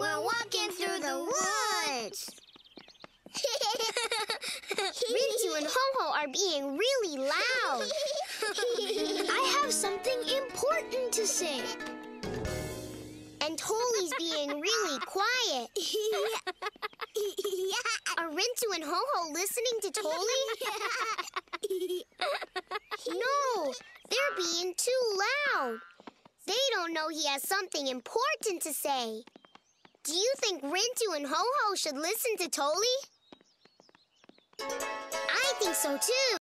We're walking through the woods. Rintoo and Ho-Ho are being really loud. I have something important to say. And Tolee's being really quiet. Are Rintoo and Ho-Ho listening to Tolee? no, they're being too loud. They don't know he has something important to say. Do you think Rintoo and Ho-Ho should listen to Tolee? I think so too.